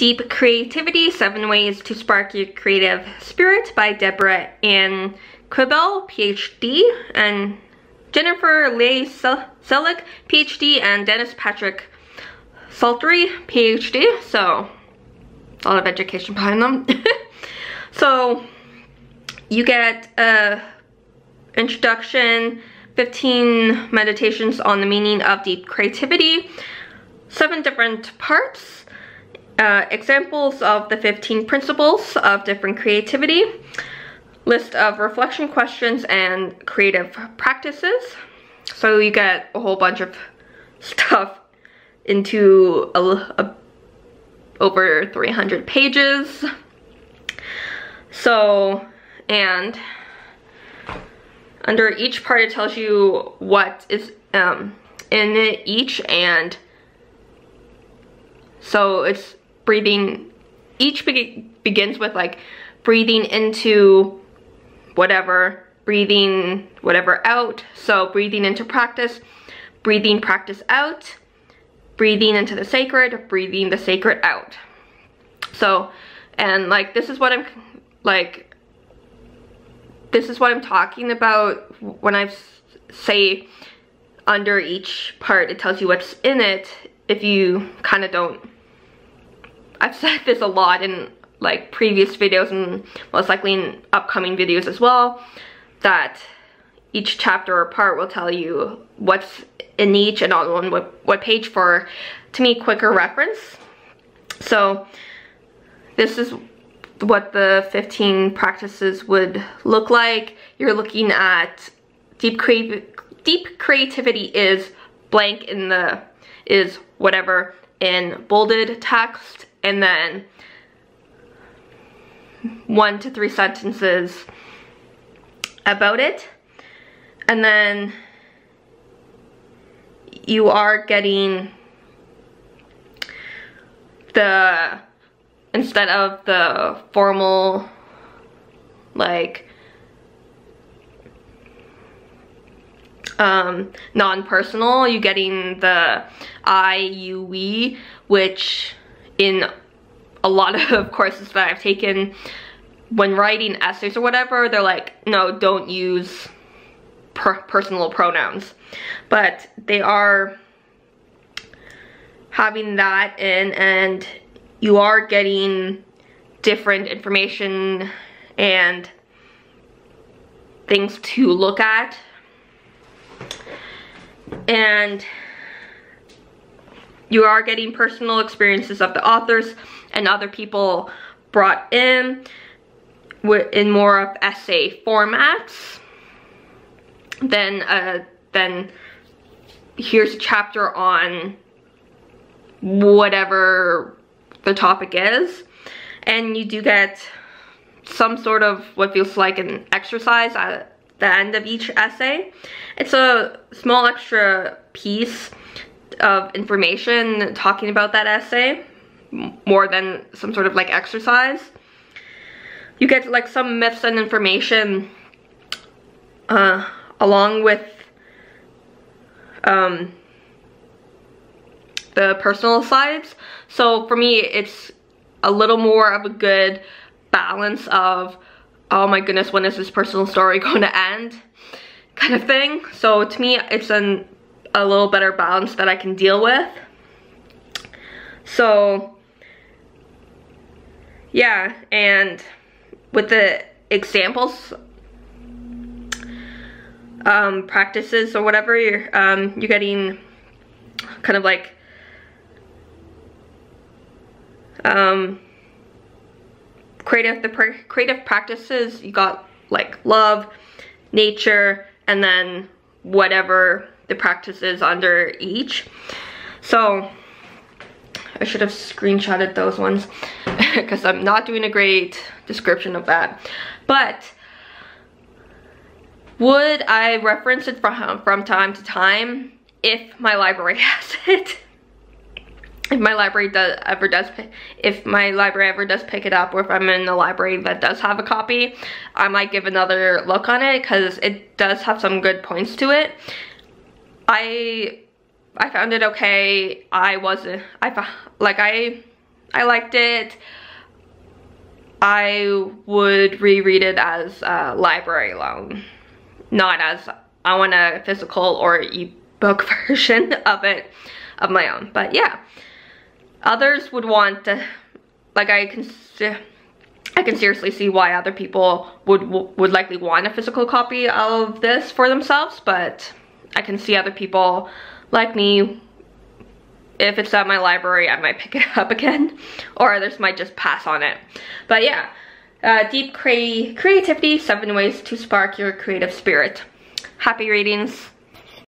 Deep Creativity, Seven Ways to Spark Your Creative Spirit by Deborah Anne Quibell, PhD, and Jennifer Leigh Selig, PhD, and Dennis Patrick Slattery, PhD. So, a lot of education behind them. so, you get a introduction, 15 meditations on the meaning of deep creativity, seven different parts, uh, examples of the 15 principles of different creativity, list of reflection questions and creative practices. So you get a whole bunch of stuff into a, a, over 300 pages. So, and under each part it tells you what is um, in each and so it's breathing, each be begins with like breathing into whatever, breathing whatever out. So breathing into practice, breathing practice out, breathing into the sacred, breathing the sacred out. So, and like this is what I'm like, this is what I'm talking about when I say under each part, it tells you what's in it if you kind of don't I've said this a lot in like previous videos and most likely in upcoming videos as well that each chapter or part will tell you what's in each and on what, what page for to me quicker reference. So this is what the 15 practices would look like. You're looking at deep creative deep creativity is blank in the is whatever in bolded text and then one to three sentences about it. And then you are getting the, instead of the formal, like, um, non-personal, you're getting the I, U, we, which in a lot of courses that I've taken when writing essays or whatever, they're like, no, don't use per personal pronouns. But they are having that in and you are getting different information and things to look at. And you are getting personal experiences of the authors and other people brought in in more of essay formats. Then, uh, then here's a chapter on whatever the topic is. And you do get some sort of what feels like an exercise at the end of each essay. It's a small extra piece of information talking about that essay more than some sort of like exercise. You get like some myths and information uh, along with um, the personal sides. So for me, it's a little more of a good balance of, oh my goodness, when is this personal story going to end? Kind of thing. So to me, it's an a little better balance that I can deal with. So, yeah, and with the examples, um, practices or whatever, you're, um, you're getting kind of like, um, creative, the creative practices, you got like love, nature, and then whatever the practices under each. So I should have screenshotted those ones because I'm not doing a great description of that. But would I reference it from, from time to time if my library has it? if my library does ever does if my library ever does pick it up or if I'm in a library that does have a copy I might give another look on it because it does have some good points to it I I found it okay. I wasn't, I like I I liked it. I would reread it as a library loan, not as I want a physical or ebook version of it of my own. But yeah, others would want, to, like I can, I can seriously see why other people would would likely want a physical copy of this for themselves, but I can see other people like me if it's at my library, I might pick it up again, or others might just pass on it. But yeah, uh, Deep cre Creativity, Seven Ways to Spark Your Creative Spirit. Happy readings.